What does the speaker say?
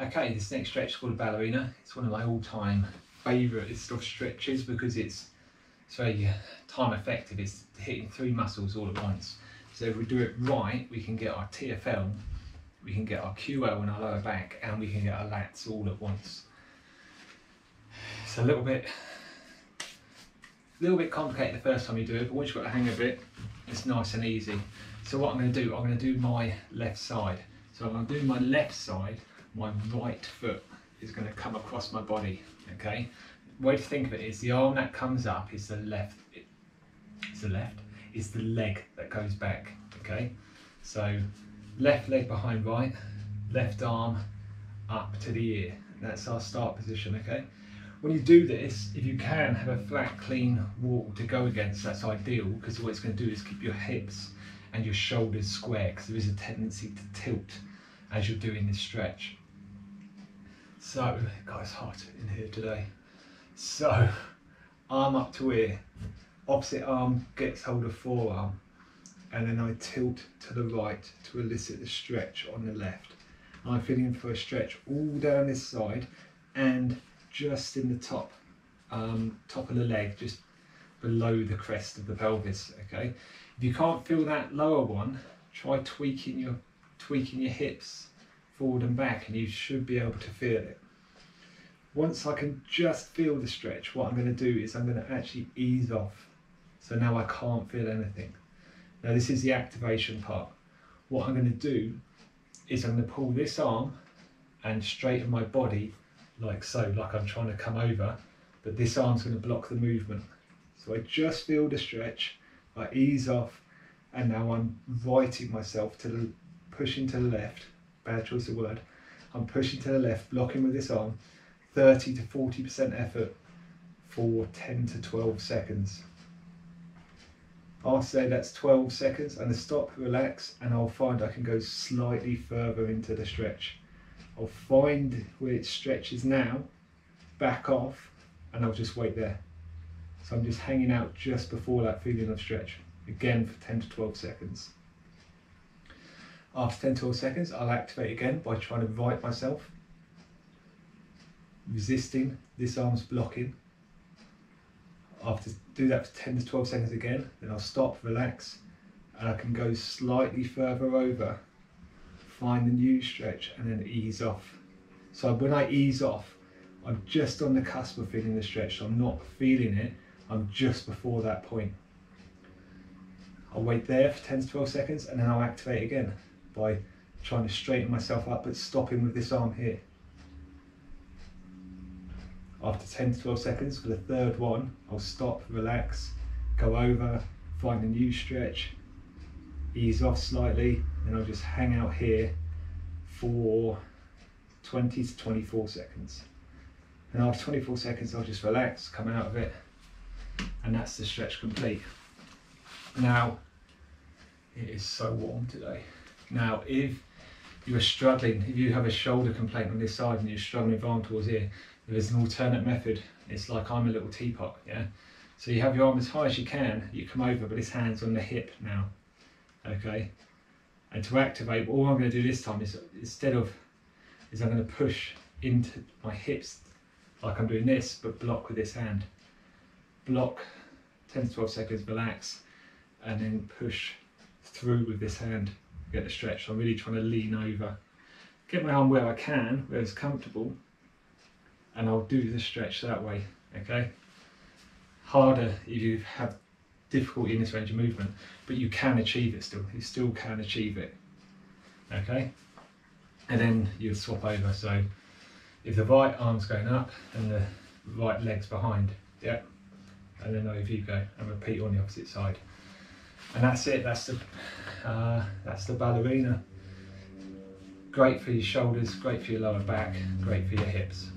Okay, this next stretch is called a ballerina. It's one of my all-time favourite of stretches because it's, it's very uh, time effective. It's hitting three muscles all at once. So if we do it right, we can get our TFL, we can get our QL in our lower back, and we can get our lats all at once. It's a little bit, a little bit complicated the first time you do it, but once you've got the hang of it, it's nice and easy. So what I'm going to do, I'm going to do my left side. So I'm going to do my left side, my right foot is going to come across my body, okay? Way to think of it is the arm that comes up is the left, it's the left, is the leg that goes back, okay? So left leg behind right, left arm up to the ear. That's our start position, okay? When you do this, if you can have a flat, clean wall to go against, that's ideal because what it's going to do is keep your hips and your shoulders square because there is a tendency to tilt as you're doing this stretch. So, guys, hot in here today. So, arm up to ear, opposite arm gets hold of forearm, and then I tilt to the right to elicit the stretch on the left. I'm feeling for a stretch all down this side and just in the top, um, top of the leg, just below the crest of the pelvis. Okay, if you can't feel that lower one, try tweaking your tweaking your hips forward and back, and you should be able to feel it. Once I can just feel the stretch, what I'm going to do is I'm going to actually ease off. So now I can't feel anything. Now this is the activation part. What I'm going to do is I'm going to pull this arm and straighten my body like so, like I'm trying to come over, but this arm's going to block the movement. So I just feel the stretch, I ease off, and now I'm righting myself to the, pushing to the left, bad choice of word, I'm pushing to the left, blocking with this arm, 30 to 40% effort for 10 to 12 seconds. I'll say that's 12 seconds and the stop, relax, and I'll find I can go slightly further into the stretch. I'll find where it stretches now, back off, and I'll just wait there. So I'm just hanging out just before that feeling of stretch, again for 10 to 12 seconds. After 10 to 12 seconds, I'll activate again by trying to right myself, resisting, this arm's blocking. After do that for 10 to 12 seconds again, then I'll stop, relax, and I can go slightly further over find the new stretch and then ease off. So when I ease off, I'm just on the cusp of feeling the stretch. So I'm not feeling it, I'm just before that point. I'll wait there for 10 to 12 seconds and then I'll activate again by trying to straighten myself up but stopping with this arm here. After 10 to 12 seconds for the third one, I'll stop, relax, go over, find a new stretch, ease off slightly, and I'll just hang out here for 20 to 24 seconds. And after 24 seconds, I'll just relax, come out of it, and that's the stretch complete. Now, it is so warm today. Now, if you are struggling, if you have a shoulder complaint on this side and you're struggling with arm towards here, there's an alternate method. It's like I'm a little teapot, yeah? So you have your arm as high as you can, you come over, but this hand's on the hip now okay and to activate all I'm going to do this time is instead of is I'm going to push into my hips like I'm doing this but block with this hand block 10 to 12 seconds relax and then push through with this hand get the stretch so I'm really trying to lean over get my arm where I can where it's comfortable and I'll do the stretch that way okay harder if you have difficulty in this range of movement, but you can achieve it still. You still can achieve it. Okay? And then you swap over. So if the right arm's going up and the right leg's behind, yeah. And then over you go and repeat on the opposite side. And that's it, that's the uh, that's the ballerina. Great for your shoulders, great for your lower back, great for your hips.